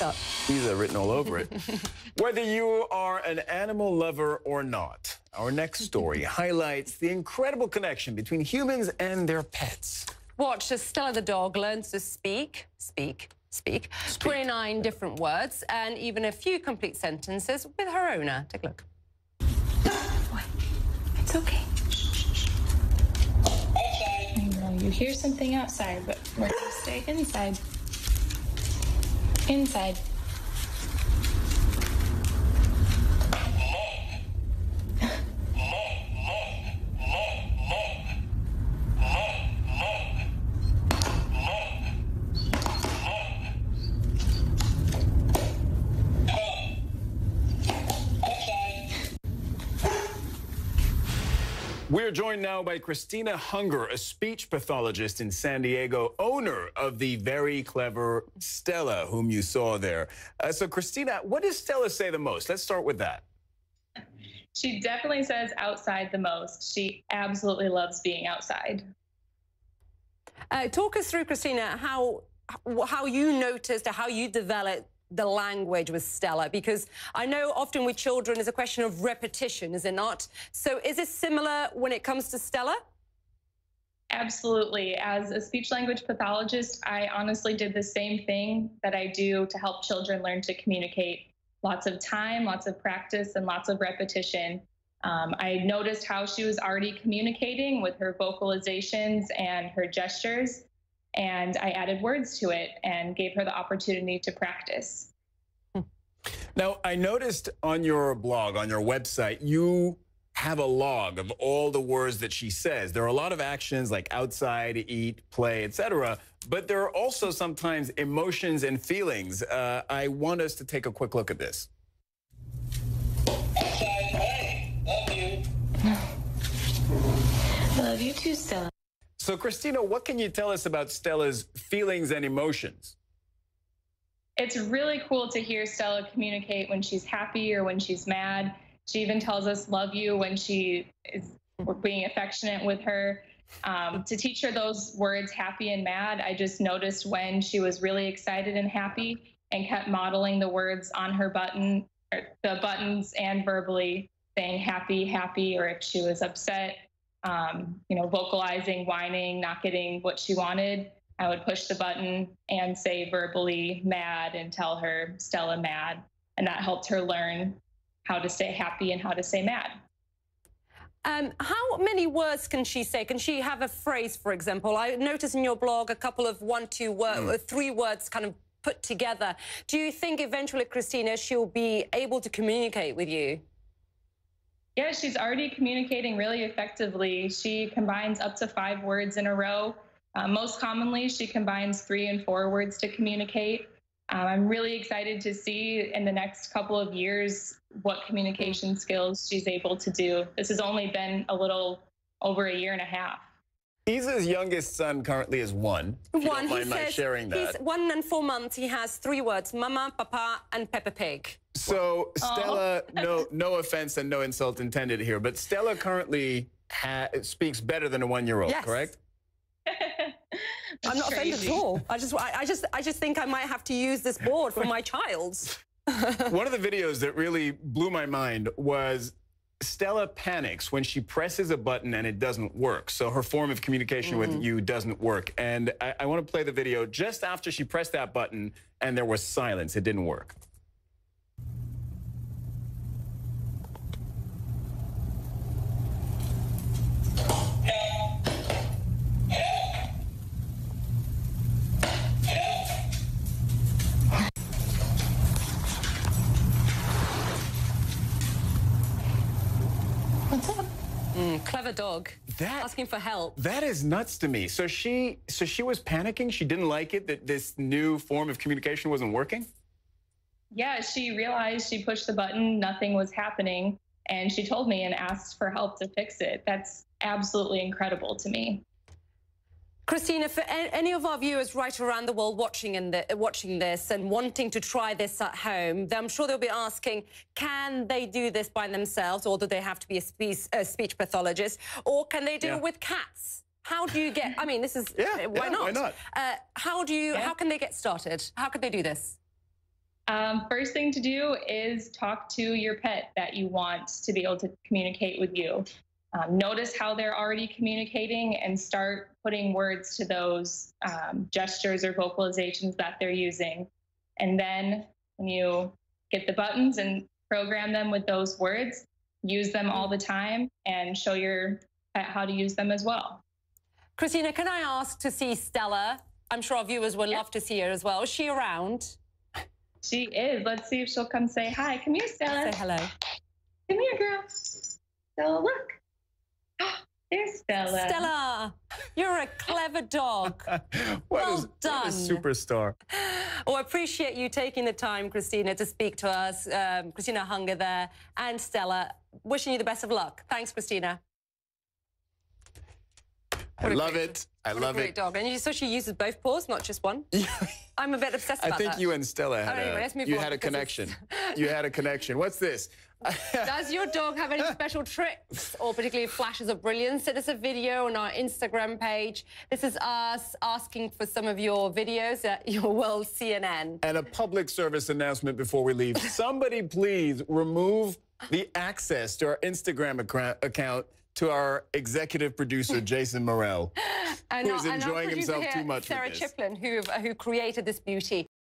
start. These are written all over it. Whether you are an animal lover or not, our next story highlights the incredible connection between humans and their pets. Watch as Stella the dog learns to speak, speak, speak, 29 different words, and even a few complete sentences with her owner. Take a look. Boy, it's okay. I know you hear something outside, but we're gonna stay inside. Inside. We're joined now by Christina Hunger, a speech pathologist in San Diego, owner of the very clever Stella, whom you saw there. Uh, so, Christina, what does Stella say the most? Let's start with that. She definitely says outside the most. She absolutely loves being outside. Uh, talk us through, Christina, how how you noticed or how you developed the language with Stella? Because I know often with children it's a question of repetition, is it not? So is it similar when it comes to Stella? Absolutely. As a speech language pathologist, I honestly did the same thing that I do to help children learn to communicate. Lots of time, lots of practice, and lots of repetition. Um, I noticed how she was already communicating with her vocalizations and her gestures and I added words to it and gave her the opportunity to practice. Now, I noticed on your blog, on your website, you have a log of all the words that she says. There are a lot of actions like outside, eat, play, etc. But there are also sometimes emotions and feelings. Uh, I want us to take a quick look at this. Outside play. Love you. Love you too, Stella. So, Christina, what can you tell us about Stella's feelings and emotions? It's really cool to hear Stella communicate when she's happy or when she's mad. She even tells us love you when she is being affectionate with her. Um, to teach her those words, happy and mad, I just noticed when she was really excited and happy and kept modeling the words on her button, the buttons and verbally saying happy, happy, or if she was upset, um, you know, vocalizing, whining, not getting what she wanted, I would push the button and say verbally mad and tell her Stella mad. And that helped her learn how to say happy and how to say mad. Um, how many words can she say? Can she have a phrase, for example? I noticed in your blog a couple of one, two, word, mm. three words kind of put together. Do you think eventually, Christina, she'll be able to communicate with you? Yeah, she's already communicating really effectively. She combines up to five words in a row. Uh, most commonly, she combines three and four words to communicate. Um, I'm really excited to see in the next couple of years what communication skills she's able to do. This has only been a little over a year and a half. Isa's youngest son currently is one. One. You don't mind my sharing that. He's one and four months. He has three words: Mama, Papa, and Peppa Pig. So Stella, no, no offense and no insult intended here, but Stella currently speaks better than a one-year-old, yes. correct? I'm not crazy. offended at all. I just, I, I, just, I just think I might have to use this board for my child. One of the videos that really blew my mind was Stella panics when she presses a button and it doesn't work. So her form of communication mm -hmm. with mm-hmm. you doesn't work. And I, I want to play the video just after she pressed that button and there was silence. It didn't work. Clever dog. That asking for help. That is nuts to me. So she so she was panicking. She didn't like it that this new form of communication wasn't working. Yeah, she realized she pushed the button, nothing was happening, and she told me and asked for help to fix it. That's absolutely incredible to me. Christina, for any of our viewers right around the world watching in the, watching this and wanting to try this at home, I'm sure they'll be asking, can they do this by themselves, or do they have to be a speech, a speech pathologist, or can they do yeah. it with cats? How do you get? I mean, this is yeah, why yeah, not? Why not? Uh, how do you? How can they get started? How could they do this? Um, first thing to do is talk to your pet that you want to be able to communicate with you. Um, notice how they're already communicating and start putting words to those um, gestures or vocalizations that they're using. And then when you get the buttons and program them with those words, use them all the time and show your pet how to use them as well. Christina, can I ask to see Stella? I'm sure our viewers would love to see her as well. Is she around? She is. Let's see if she'll come say hi. Come here, Stella. Say hello. Come here, girl. Stella, look. There's Stella. Stella, you're a clever dog. What Well is- what a done. superstar. Oh, I appreciate you taking the time, Christina, to speak to us. Um, Christina Hunger there and Stella. Wishing you the best of luck. Thanks, Christina. I What a love great- it. I What love a great it. dog. And you saw she uses both paws, not just one. I'm a bit obsessed I about think that. you and Stella had anyway, a you on had a connection. you had a connection. What's this? Does your dog have any special tricks or particularly flashes of brilliance? Send us a video on our Instagram page. This is us asking for some of your videos at your World CNN. And a public service announcement before we leave. Somebody please remove the access to our Instagram account to our executive producer Jason Morel. And Who's enjoying himself here, too much with Sarah. Chiplin, who, who created this beauty.